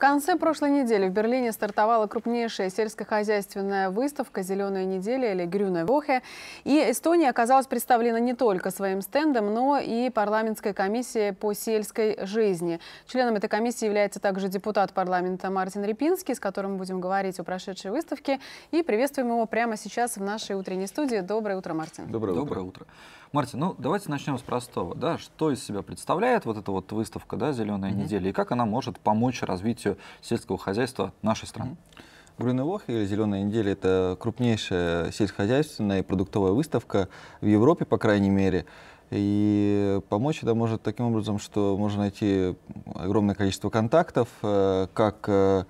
конце прошлой недели в Берлине стартовала крупнейшая сельскохозяйственная выставка «Зеленая неделя» или «Грюне Вохе». И Эстония оказалась представлена не только своим стендом, но и парламентской комиссией по сельской жизни. Членом этой комиссии является также депутат парламента Мартин Репинский, с которым мы будем говорить о прошедшей выставке. И приветствуем его прямо сейчас в нашей утренней студии. Доброе утро, Мартин. Доброе утро. Доброе утро. Мартин, ну давайте начнем с простого. Да? Что из себя представляет вот эта вот выставка да, «Зеленая mm-hmm. неделя» и как она может помочь развитию сельского хозяйства нашей страны? Mm-hmm. Грюневох или «Зеленая неделя» — это крупнейшая сельскохозяйственная и продуктовая выставка в Европе, по крайней мере. И помочь это может таким образом, что можно найти огромное количество контактов, э, как э,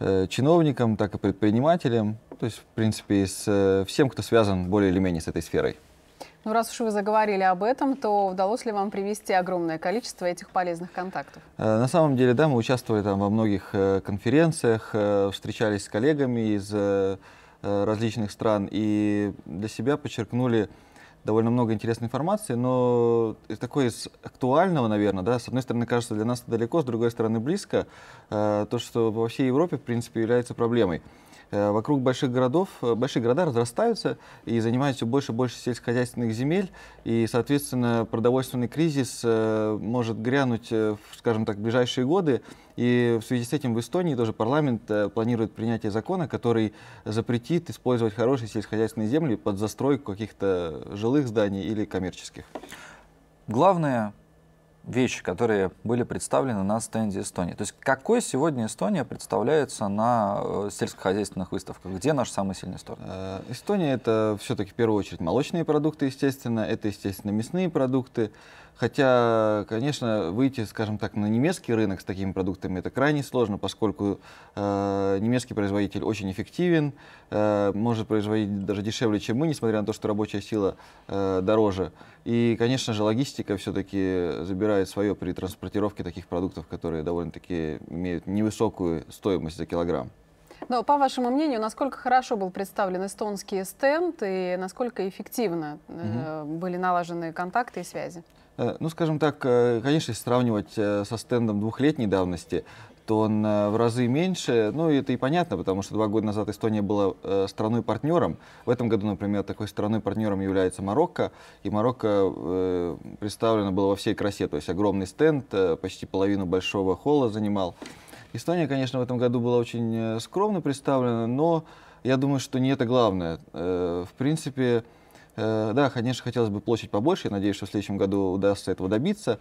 э, чиновникам, так и предпринимателям, то есть, в принципе, с всем, кто связан более или менее с этой сферой. Ну, раз уж вы заговорили об этом, то удалось ли вам привести огромное количество этих полезных контактов? Э, на самом деле, да, мы участвовали там во многих э, конференциях, э, встречались с коллегами из различных стран и для себя подчеркнули довольно много интересной информации, но такой из актуального, наверное, да, с одной стороны, кажется, для нас далеко, с другой стороны, близко, то, что во всей Европе, в принципе, является проблемой. Э, вокруг больших городов, э, большие города разрастаются и занимают все больше и больше сельскохозяйственных земель, и, соответственно, продовольственный кризис э, может грянуть, скажем так, в ближайшие годы. И в связи с этим в Эстонии тоже парламент планирует принятие закона, который запретит использовать хорошие сельскохозяйственные земли под застройку каких-то жилых зданий или коммерческих. Главное вещи, которые были представлены на стенде Эстонии. То есть какой сегодня Эстония представляется на э, сельскохозяйственных выставках? Где наш самый сильный стороны? Э, Эстония это все-таки в первую очередь молочные продукты, естественно, это, естественно, мясные продукты, Хотя, конечно, выйти, скажем так, на немецкий рынок с такими продуктами это крайне сложно, поскольку э, немецкий производитель очень эффективен, э, может производить даже дешевле, чем мы, несмотря на то, что рабочая сила э, дороже. И, конечно же, логистика все-таки забирает свое при транспортировке таких продуктов, которые довольно-таки имеют невысокую стоимость за килограмм. Но по вашему мнению, насколько хорошо был представлен эстонский стенд и насколько эффективно угу. были налажены контакты и связи? Э, ну, скажем так, э, конечно, если сравнивать со стендом двухлетней давности, то он в разы меньше. Ну, это и понятно, потому что два года назад Эстония была страной-партнером. В этом году, например, такой страной-партнером является Марокко. И Марокко представлено было во всей красе. То есть огромный стенд, почти половину большого холла занимал. Эстония, конечно, в этом году была очень скромно представлена, но я думаю, что не это главное. В принципе, Э, да, конечно, хотелось бы площадь побольше, я надеюсь, что в следующем году удастся этого добиться.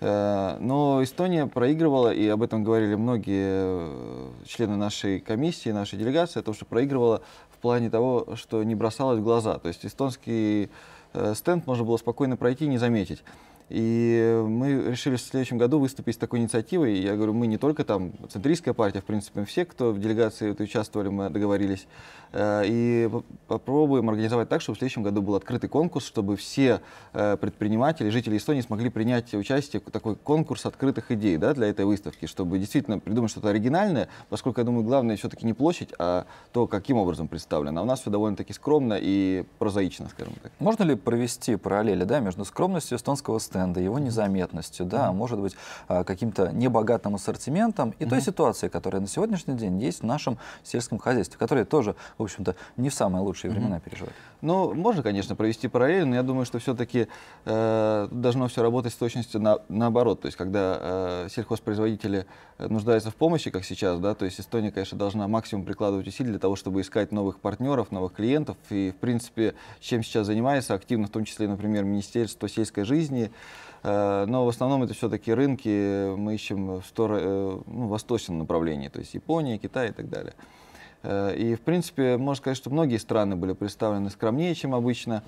Э, но Эстония проигрывала, и об этом говорили многие э, члены нашей комиссии, нашей делегации, о том, что проигрывала в плане того, что не бросалось в глаза. То есть эстонский стенд можно было спокойно пройти и не заметить. И мы решили в следующем году выступить с такой инициативой. Я говорю, мы не только там центристская партия, в принципе, все, кто в делегации участвовали, мы договорились. Э, и попробуем организовать так, чтобы в следующем году был открытый конкурс, чтобы все э, предприниматели, жители Эстонии смогли принять участие в такой конкурс открытых идей да, для этой выставки, чтобы действительно придумать что-то оригинальное, поскольку, я думаю, главное все-таки не площадь, а то, каким образом представлено. А у нас все довольно-таки скромно и прозаично, скажем так. Можно ли провести параллели да, между скромностью эстонского стенда стенда, его незаметностью, да, mm-hmm. может быть, а, каким-то небогатым ассортиментом и mm-hmm. той ситуацией, которая на сегодняшний день есть в нашем сельском хозяйстве, которое тоже, в общем-то, не в самые лучшие времена mm-hmm. переживает. Ну, можно, конечно, провести параллель, но я думаю, что все-таки э, должно все работать с точностью на, наоборот. То есть, когда э, сельхозпроизводители нуждаются в помощи, как сейчас, да, то есть Эстония, конечно, должна максимум прикладывать усилий для того, чтобы искать новых партнеров, новых клиентов. И, в принципе, чем сейчас занимается активно, в том числе, например, Министерство сельской жизни, Э, но в основном это все-таки рынки мы ищем в сторону, э, ну, восточном направлении, то есть Япония, Китай и так далее. Э, и, в принципе, можно сказать, что многие страны были представлены скромнее, чем обычно.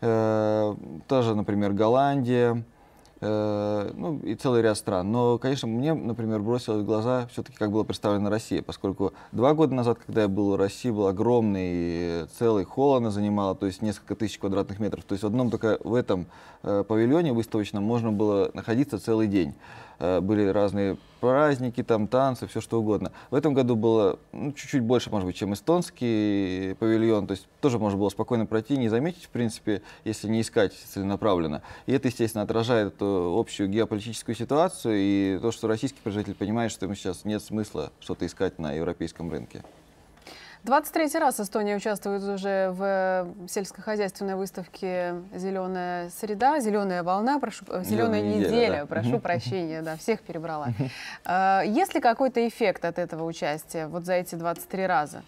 Тоже, например, Голландия, Э, ну, и целый ряд стран. Но, конечно, мне, например, бросилось в глаза все-таки, как была представлена Россия, поскольку два года назад, когда я был в России, был огромный целый холл она занимала, то есть несколько тысяч квадратных метров. То есть в одном только в этом э, павильоне выставочном можно было находиться целый день. Э, были разные праздники, там танцы, все что угодно. В этом году было ну, чуть-чуть больше, может быть, чем эстонский павильон, то есть тоже можно было спокойно пройти, не заметить, в принципе, если не искать целенаправленно. И это, естественно, отражает эту общую геополитическую ситуацию и то, что российский производитель понимает, что ему сейчас нет смысла что-то искать на европейском рынке. 23 раз Эстония участвует уже в сельскохозяйственной выставке «Зеленая среда», «Зеленая волна», прошу, «Зеленая, Зеленая неделя», неделя да. прошу прощения, да, всех перебрала. А, есть ли какой-то эффект от этого участия вот за эти 23 раза?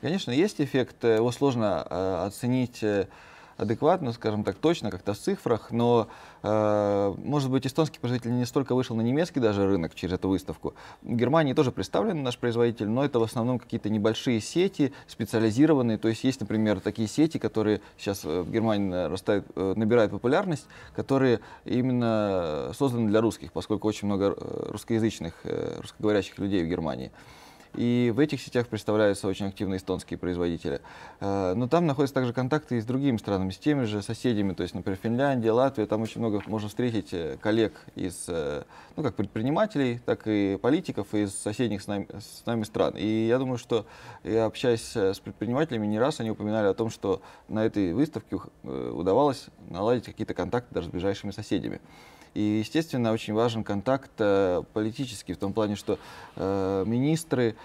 Конечно, есть эффект. Его сложно э, оценить э, адекватно, скажем так, точно, как-то в цифрах, но, э, может быть, эстонский производитель не столько вышел на немецкий даже рынок через эту выставку. В Германии тоже представлен наш производитель, но это в основном какие-то небольшие сети, специализированные. То есть есть, например, такие сети, которые сейчас э, в Германии растают, э, набирают популярность, которые именно созданы для русских, поскольку очень много э, русскоязычных, русскоговорящих людей в Германии. И в этих сетях представляются очень активные эстонские производители. Э, но там находятся также контакты и с другими странами, с теми же соседями, то есть, например, Финляндия, Латвия. Там очень много можно встретить э, коллег из, э, ну, как предпринимателей, так и политиков из соседних с нами, с нами стран. И я думаю, что я общаясь с предпринимателями, не раз они упоминали о том, что на этой выставке удавалось наладить какие-то контакты даже с ближайшими соседями. И, естественно, очень важен контакт э, политический, в том плане, что э, министры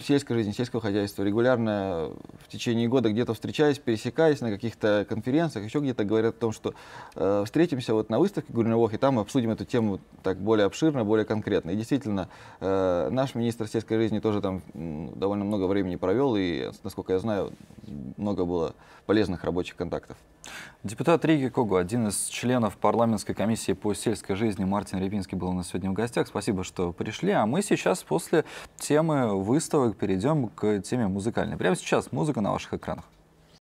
сельской жизни, сельского хозяйства регулярно в течение года где-то встречаясь, пересекаясь на каких-то конференциях, еще где-то говорят о том, что э, встретимся вот на выставке Гурневох, и там обсудим эту тему так более обширно, более конкретно. И действительно, э, наш министр сельской жизни тоже там довольно много времени провел, и, насколько я знаю, много было полезных рабочих контактов. Депутат Риги Когу, один из членов парламентской комиссии по сельской жизни Мартин Рябинский был у нас сегодня в гостях. Спасибо, что пришли. А мы сейчас после темы выставок перейдем к теме музыкальной. Прямо сейчас музыка на ваших экранах.